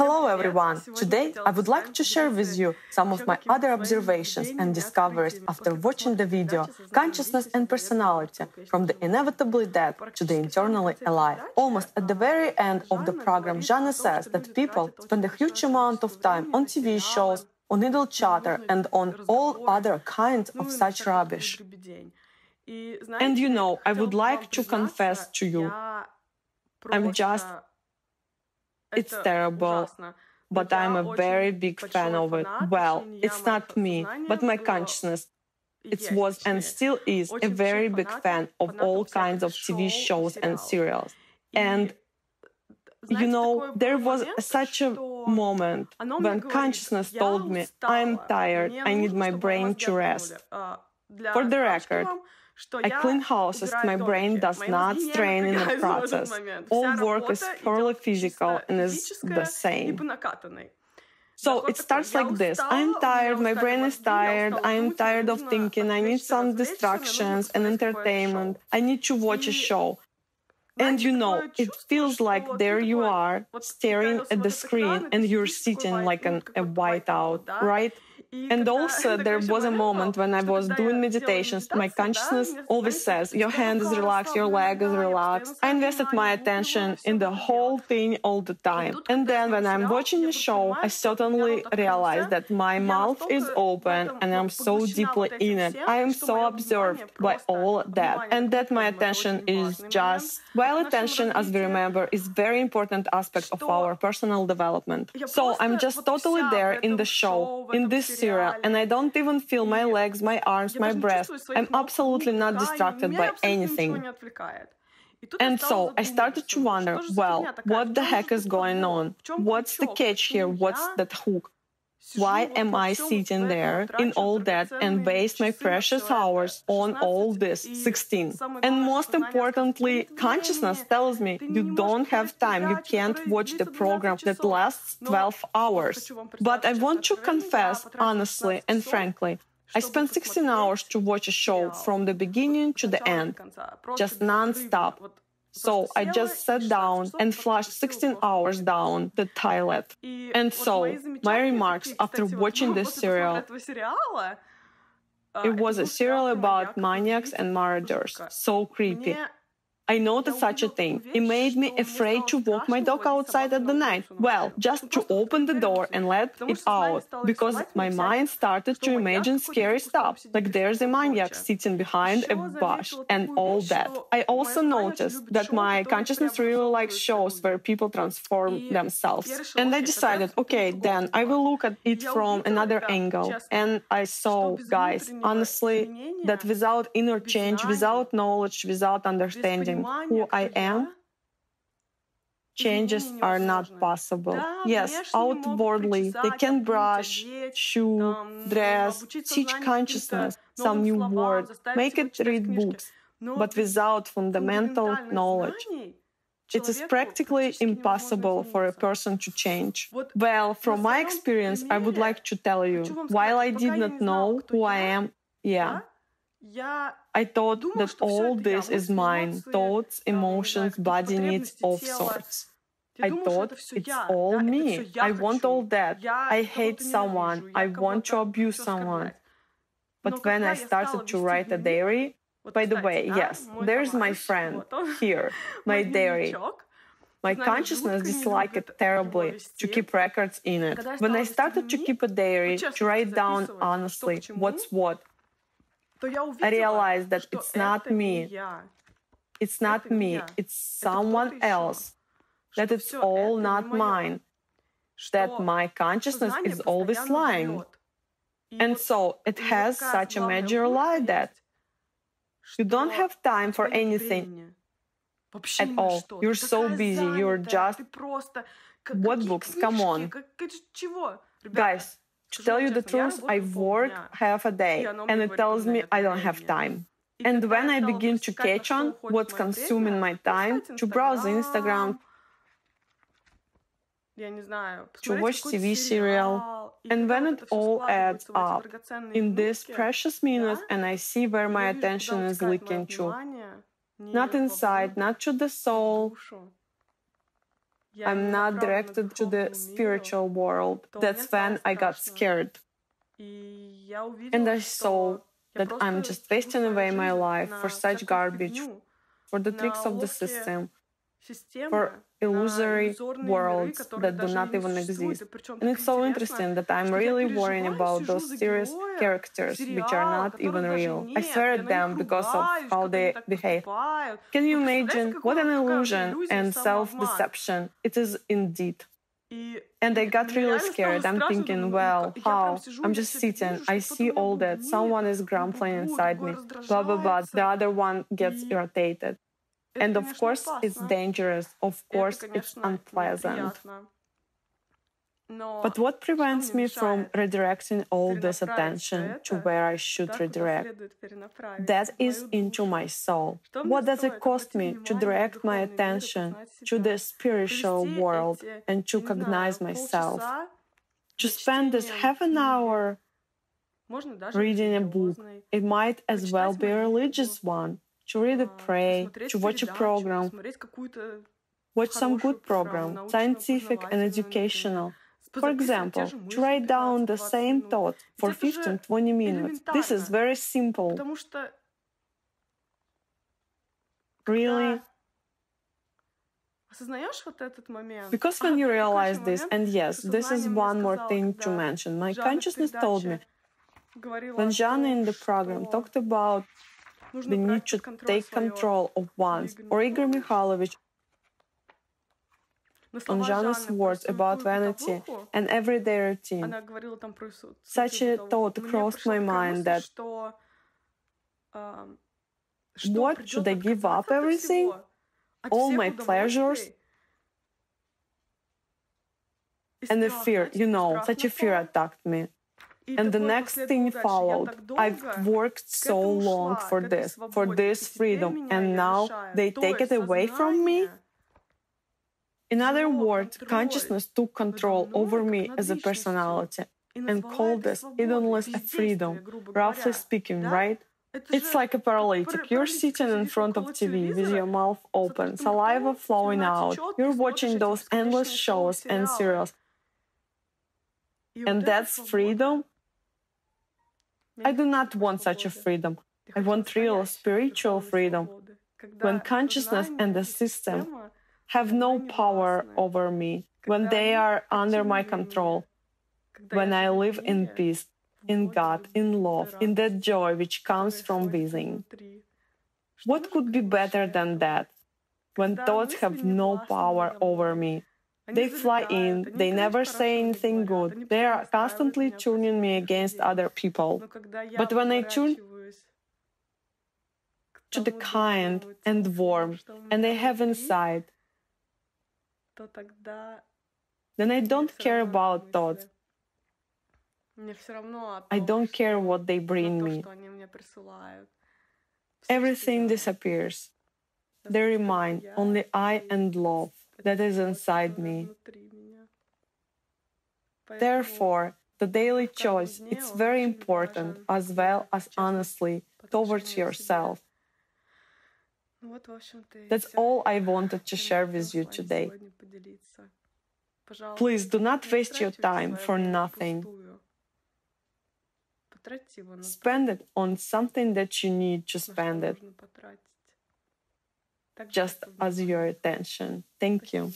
Hello, everyone. Today, I would like to share with you some of my other observations and discoveries after watching the video Consciousness and Personality from the inevitably dead to the Eternally alive. Almost at the very end of the program, Jana says that people spend a huge amount of time on TV shows, on idle chatter, and on all other kinds of such rubbish. And you know, I would like to confess to you, I'm just it's terrible, but I'm a very big fan of it. Well, it's not me, but my consciousness. It was and still is a very big fan of all kinds of TV shows and serials. And you know, there was such a moment when consciousness told me, I'm tired, I need my brain to rest. For the record, I clean houses, my brain does not strain in the process. All work is purely physical and is the same. So it starts like this. I'm tired, my brain is tired, I am tired of thinking, I need some distractions and entertainment, I need to watch a show. And you know, it feels like there you are, staring at the screen, and you're sitting like an, a whiteout, right? And also, there was a moment when I was doing meditations, my consciousness always says, Your hand is relaxed, your leg is relaxed. I invested my attention in the whole thing all the time. And then when I'm watching the show, I suddenly realize that my mouth is open and I'm so deeply in it. I am so absorbed by all that. And that my attention is just, well, attention, as we remember, is very important aspect of our personal development. So I'm just totally there in the show, in this and I don't even feel my legs, my arms, my breath. I'm absolutely not distracted by anything. And so I started to wonder, well, what the heck is going on? What's the catch here? What's that hook? Why am I sitting there in all that and waste my precious hours on all this 16? And most importantly, consciousness tells me you don't have time, you can't watch the program that lasts 12 hours. But I want to confess honestly and frankly, I spent 16 hours to watch a show from the beginning to the end, just non-stop so I just sat down and flushed 16 hours down the toilet. And so my remarks after watching this serial it was a serial about maniacs and marauders. So creepy. I noticed such a thing. It made me afraid to walk my dog outside at the night. Well, just to open the door and let it out, because my mind started to imagine scary stuff, like there's a maniac sitting behind a bush and all that. I also noticed that my consciousness really likes shows where people transform themselves. And I decided, okay, then I will look at it from another angle. And I saw, guys, honestly, that without inner change, without knowledge, without understanding, who I am, changes are not possible. Yes, outwardly, they can brush, shoe, dress, teach consciousness, some new word, make it read books, but without fundamental knowledge. It is practically impossible for a person to change. Well, from my experience, I would like to tell you, while I did not know who I am, yeah, I thought that all this is mine thoughts, emotions, body needs of sorts. I thought it's all me. I want all that. I hate someone. I want to abuse someone. But when I started to write a diary, by the way, yes, there's my friend here, my diary. My consciousness disliked it terribly to keep records in it. When I started to keep a diary, to write down honestly what's what, I realized that it's not me. It's not me. It's someone else. That it's all not mine. That my consciousness is always lying. And so it has such a major lie that you don't have time for anything at all. You're so busy. You're just. What books? Come on. Guys, to tell you the truth, I work half a day and it tells me I don't have time. And when I begin to catch on what's consuming my time, to browse Instagram, to watch TV serial, and when it all adds up in these precious minutes and I see where my attention is leaking to, not inside, not to the soul, I'm not directed to the spiritual world. That's when I got scared. And I saw that I'm just wasting away my life for such garbage, for the tricks of the system, for illusory worlds that do not even exist. And it's so interesting that I'm really worrying about those serious characters which are not even real. I swear at them because of how they behave. Can you imagine what an illusion and self deception it is indeed? And I got really scared. I'm thinking, well, how? I'm just sitting. I see all that. Someone is grumbling inside me. Blah, blah, blah. The other one gets irritated. And of course, it's dangerous. Of course, it's unpleasant. But what prevents me from redirecting all this attention to where I should redirect? That is into my soul. What does it cost me to direct my attention to the spiritual world and to cognize myself? To spend this half an hour reading a book, it might as well be a religious one to read a pray, to watch a program, watch some good program, scientific and educational. For example, to write down the same thought for 15 20 minutes. This is very simple. Really? Because when you realize this, and yes, this is one more thing to mention, my consciousness told me when Jana in the program talked about the need to take control of one's, or Igor Mikhailovich on Zhana's words about vanity and everyday routine. Such a thought crossed my mind that what should I give up everything? All my pleasures? And the fear, you know, such a fear attacked me. And the next thing followed. I've worked so long for this, for this freedom, and now they take it away from me? In other words, consciousness took control over me as a personality and called this idleness a freedom, roughly speaking, right? It's like a paralytic. You're sitting in front of TV with your mouth open, saliva flowing out. You're watching those endless shows and serials. And that's freedom? I do not want such a freedom. I want real spiritual freedom. When consciousness and the system have no power over me, when they are under my control, when I live in peace, in God, in love, in that joy which comes from within. What could be better than that? When thoughts have no power over me, they fly in, they never say anything good, they are constantly tuning me against other people. But when I tune to the kind and warm and I have inside, then I don't care about thoughts. I don't care what they bring me. Everything disappears. They remain only I and love that is inside me. Therefore, the daily choice is very important as well as honestly towards yourself. That's all I wanted to share with you today. Please do not waste your time for nothing. Spend it on something that you need to spend it just as your attention. Thank you.